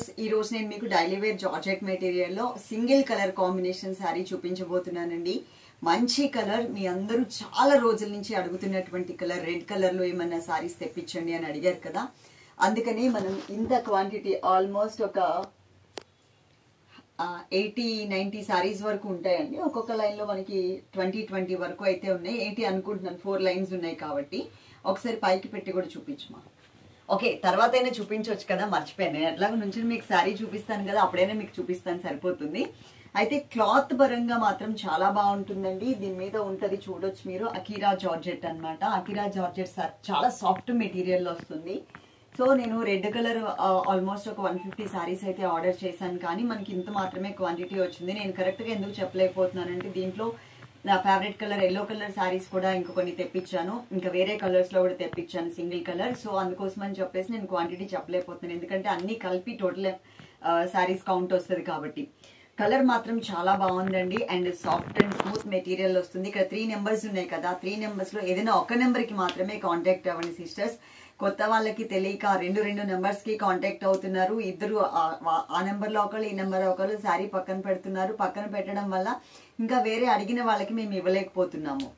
Viewers ఈ రోజు నేను మీకు డైలీ వేర్ జార్జెట్ మెటీరియల్లో సింగిల్ కలర్ కాంబినేషన్ శారీ చూపించబోతున్నానండి. మంచి కలర్ మీ అందరూ చాలా రోజుల నుంచి అడుగుతున్నటువంటి కలర్ రెడ్ కలర్లో ఏమన్నా సారీస్ తెప్పించండి అని అడిగారు కదా. అందుకని మనం ఇంత క్వాంటిటీ ఆల్మోస్ట్ ఒక ఎయిటీ నైన్టీ సారీస్ వరకు ఉంటాయండి. ఒక్కొక్క లైన్లో మనకి ట్వంటీ ట్వంటీ వరకు అయితే ఉన్నాయి. ఎయిటీ అనుకుంటున్నాను. ఫోర్ లైన్స్ ఉన్నాయి కాబట్టి. ఒకసారి పైకి పెట్టి కూడా చూపించమా? ఓకే తర్వాత అయినా చూపించవచ్చు కదా మర్చిపోయాను. నేను ఎట్లాగ నుంచి మీకు శారీ చూపిస్తాను కదా అప్పుడైనా మీకు చూపిస్తాను సరిపోతుంది. అయితే క్లాత్ పరంగా మాత్రం చాలా బాగుంటుందండి. దీని మీద ఉంటది చూడొచ్చు మీరు అకీరా జార్జెట్ అనమాట అకీరా జార్జెట్ చాలా సాఫ్ట్ మెటీరియల్ వస్తుంది. సో నేను రెడ్ కలర్ ఆల్మోస్ట్ ఒక వన్ ఫిఫ్టీ సారీస్ అయితే ఆర్డర్ చేశాను. కానీ మనకి ఇంత మాత్రమే క్వాంటిటీ వచ్చింది. నేను కరెక్ట్గా ఎందుకు చెప్పలేకపోతున్నానంటే దీంట్లో నా favourite colour yellow colour saris కూడా ఇంక కొన్ని తెప్పించాను. ఇంకా వేరే కలర్స్లో కూడా తెప్పించాను సింగిల్ కలర్ సో అందుకోసం అని చెప్పేసి నేను క్వాంటిటీ చెప్పలేకపోతున్నాను. ఎందుకంటే అన్ని కలిపి టోటల్ సారీస్ కౌంట్ వస్తుంది కాబట్టి. కలర్ మాత్రం చాలా బాగుందండి. And soft and smooth material వస్తుంది. ఇక్కడ త్రీ నెంబర్స్ ఉన్నాయి కదా. త్రీ నెంబర్స్లో ఏదైనా ఒక నెంబర్కి మాత్రమే కాంటాక్ట్ అవ్వండి సిస్టర్స్ కొత్త వాళ్ళకి తెలియక రెండు రెండు నెంబర్స్కి కాంటాక్ట్ అవుతున్నారు. ఇద్దరు ఆ- నెంబర్లో నెంబర్లో ఒకళ్ళు ఈ నెంబర్ ఒకళ్ళు శారీ పక్కన పెడుతున్నారు. పక్కన పెట్టడం వల్ల ఇంకా వేరే అడిగిన వాళ్ళకి మేము ఇవ్వలేకపోతున్నాము.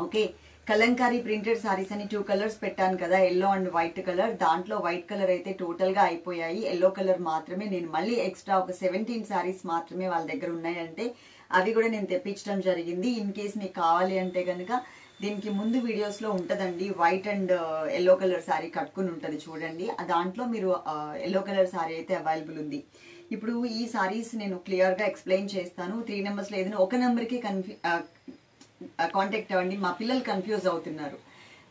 ఓకే? కలంకారీ ప్రింటెడ్ సారీస్ అని టూ కలర్స్ పెట్టాను కదా ఎల్లో అండ్ వైట్ కలర్ దాంట్లో వైట్ కలర్ అయితే టోటల్గా అయిపోయాయి. ఎల్లో కలర్ మాత్రమే. నేను మళ్ళీ ఎక్స్ట్రా ఒక సెవెంటీన్ శారీస్ మాత్రమే వాళ్ళ దగ్గర ఉన్నాయంటే అవి కూడా నేను తెప్పించడం జరిగింది. ఇన్ కేస్ మీకు కావాలి అంటే కనుక దీనికి ముందు వీడియోస్లో ఉంటుందండి white and yellow colour sari కట్టుకుని ఉంటుంది చూడండి. దాంట్లో మీరు ఎల్లో కలర్ శారీ అయితే అవైలబుల్ ఉంది. ఇప్పుడు ఈ సారీస్ నేను క్లియర్గా ఎక్స్ప్లెయిన్ చేస్తాను. త్రీ నెంబర్స్లో ఏదైనా ఒక నెంబర్కి కన్ఫ్యూ కాంటాక్ట్ అవ్వండి. మా పిల్లలు కన్ఫ్యూజ్ అవుతున్నారు.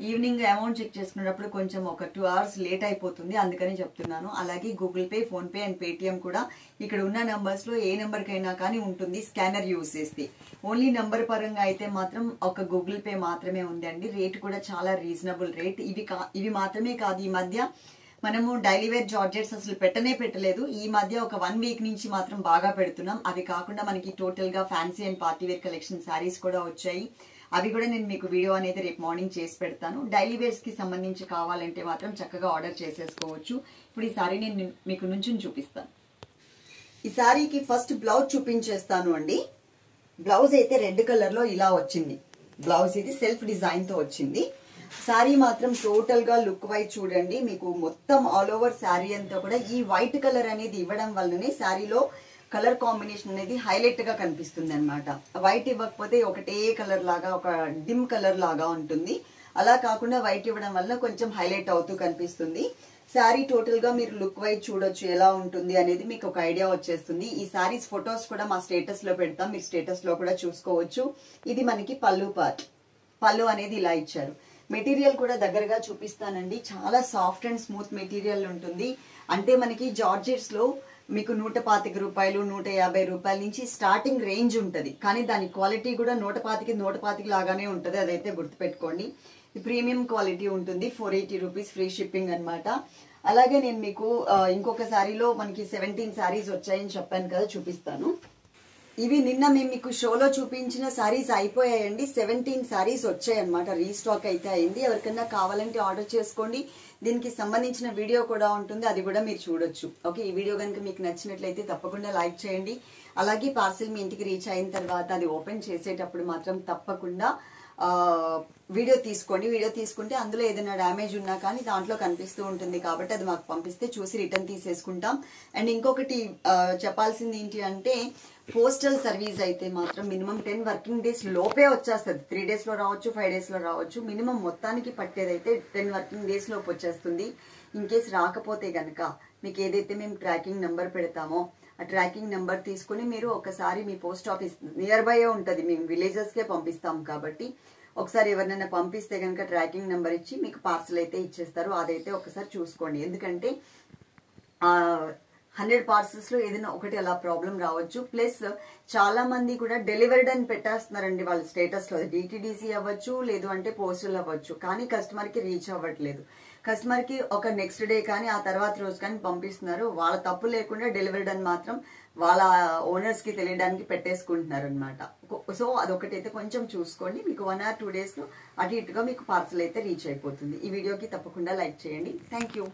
ఈవినింగ్ అమౌంట్ చెక్ చేసుకున్నప్పుడు కొంచెం ఒక టూ అవర్స్ లేట్ అయిపోతుంది అందుకని చెప్తున్నాను. అలాగే Google Pay PhonePe and Paytm కూడా ఇక్కడ ఉన్న నంబర్స్లో ఏ నెంబర్కైనా కానీ ఉంటుంది స్కానర్ యూజ్ చేస్తే. ఓన్లీ నంబర్ పరంగా అయితే మాత్రం ఒక గూగుల్ పే మాత్రమే ఉందండి. రేట్ కూడా చాలా రీజనబుల్ రేట్. ఇవి కా ఇవి మాత్రమే కాదు ఈ మధ్య మనము డైలీ వేర్ జార్జెట్స్ అసలు పెట్టనే పెట్టలేదు. ఈ మధ్య ఒక వన్ వీక్ నుంచి మాత్రం బాగా పెడుతున్నాం. అవి కాకుండా మనకి టోటల్గా fancy and party wear collection saris కూడా వచ్చాయి. అవి కూడా నేను మీకు వీడియో అనేది రేపు మార్నింగ్ చేసి పెడతాను. డైలీ వేర్స్కి సంబంధించి కావాలంటే మాత్రం చక్కగా ఆర్డర్ చేసేసుకోవచ్చు. ఇప్పుడు ఈ సారీ నేను మీకు నుంచి చూపిస్తాను. ఈ సారీకి ఫస్ట్ బ్లౌజ్ చూపించేస్తాను అండి. బ్లౌజ్ అయితే రెడ్ కలర్లో ఇలా వచ్చింది. బ్లౌజ్ ఇది సెల్ఫ్ డిజైన్తో వచ్చింది. శారీ మాత్రం టోటల్గా లుక్ వైజ్ చూడండి. మీకు మొత్తం ఆల్ ఓవర్ శారీ అంతా కూడా ఈ వైట్ కలర్ అనేది ఇవ్వడం వల్లనే శారీలో కలర్ కాంబినేషన్ అనేది హైలైట్గా కనిపిస్తుంది అనమాట వైట్ ఇవ్వకపోతే ఒకటే కలర్ లాగా ఒక డిమ్ కలర్ లాగా ఉంటుంది. అలా కాకుండా వైట్ ఇవ్వడం వల్ల కొంచెం హైలైట్ అవుతూ కనిపిస్తుంది. శారీ టోటల్గా మీరు లుక్ వైజ్ చూడొచ్చు ఎలా ఉంటుంది అనేది మీకు ఒక ఐడియా వచ్చేస్తుంది. ఈ శారీస్ ఫొటోస్ కూడా మా స్టేటస్లో పెడతాం. మీరు స్టేటస్లో కూడా చూసుకోవచ్చు. ఇది మనకి పళ్ళు పార్ట్ పళ్ళు అనేది ఇలా ఇచ్చారు. మెటీరియల్ కూడా దగ్గరగా చూపిస్తానండి. చాలా సాఫ్ట్ అండ్ స్మూత్ మెటీరియల్ ఉంటుంది. అంటే మనకి జార్జెట్స్లో మీకు నూట పాతిక రూపాయలు నూట యాభై రూపాయల నుంచి స్టార్టింగ్ రేంజ్ ఉంటుంది. కానీ దాని క్వాలిటీ కూడా నూట పాతికి నూట పాతికి లాగానే ఉంటుంది. అదైతే గుర్తుపెట్టుకోండి. ప్రీమియం క్వాలిటీ ఉంటుంది. Four eighty rupees free shipping అనమాట అలాగే నేను మీకు ఇంకొక శారీలో మనకి సెవెంటీన్ శారీస్ వచ్చాయని చెప్పాను కదా చూపిస్తాను. ఇవి నిన్న మేము మీకు షోలో చూపించిన సారీస్ అయిపోయాయండి. సెవెంటీన్ సారీస్ వచ్చాయన్నమాట. రీస్టాక్ అయితే అయింది. ఎవరికైనా కావాలంటే ఆర్డర్ చేసుకోండి. దీనికి సంబంధించిన వీడియో కూడా ఉంటుంది. అది కూడా మీరు చూడొచ్చు. ఓకే ఈ వీడియో కనుక మీకు నచ్చినట్లయితే తప్పకుండా లైక్ చేయండి. అలాగే పార్సిల్ మీ ఇంటికి రీచ్ అయిన తర్వాత అది ఓపెన్ చేసేటప్పుడు మాత్రం తప్పకుండా వీడియో తీసుకోండి వీడియో తీసుకుంటే అందులో ఏదైనా డ్యామేజ్ ఉన్నా కానీ దాంట్లో కనిపిస్తూ ఉంటుంది కాబట్టి అది మాకు పంపిస్తే చూసి రిటర్న్ తీసేసుకుంటాం. అండ్ ఇంకొకటి చెప్పాల్సింది ఏంటి అంటే పోస్టల్ సర్వీస్ అయితే మాత్రం మినిమం టెన్ వర్కింగ్ డేస్ లోపే వచ్చేస్తుంది. త్రీ డేస్లో రావచ్చు ఫైవ్ డేస్లో రావచ్చు. మినిమం మొత్తానికి పట్టేదైతే టెన్ వర్కింగ్ డేస్ లోపు వచ్చేస్తుంది. ఇన్ కేస్ రాకపోతే గనక మీకు ఏదైతే మేము ట్రాకింగ్ నెంబర్ పెడతామో ట్రాకింగ్ నెంబర్ తీసుకుని మీరు ఒకసారి మీ పోస్ట్ ఆఫీస్ నియర్ బై ఉంటుంది. మేము విలేజెస్కే పంపిస్తాం కాబట్టి ఒకసారి ఎవరినైనా పంపిస్తే కనుక ట్రాకింగ్ నెంబర్ ఇచ్చి మీకు పార్సల్ అయితే ఇచ్చేస్తారు. అదైతే ఒకసారి చూసుకోండి. ఎందుకంటే హండ్రెడ్ పార్సల్స్లో ఏదైనా ఒకటి అలా ప్రాబ్లం రావచ్చు. ప్లస్ చాలా మంది కూడా డెలివర్డ్ అని పెట్టేస్తున్నారండి వాళ్ళ స్టేటస్లో డిటీడీసీ అవ్వచ్చు లేదు అంటే పోస్టల్ అవ్వచ్చు. కానీ కస్టమర్కి రీచ్ అవ్వట్లేదు. కస్టమర్కి ఒక నెక్స్ట్ డే కానీ ఆ తర్వాత రోజు కానీ పంపిస్తున్నారు. వాళ్ళ తప్పు లేకుండా డెలివర్డ్ అని మాత్రం వాళ్ళ ఓనర్స్కి తెలియడానికి పెట్టేసుకుంటున్నారు అనమాట సో అదొకటి అయితే కొంచెం చూసుకోండి. మీకు వన్ ఆర్ టూ డేస్లో అటు ఇటుగా మీకు పార్సల్ అయితే రీచ్ అయిపోతుంది. ఈ వీడియోకి తప్పకుండా లైక్ చేయండి. Thank you.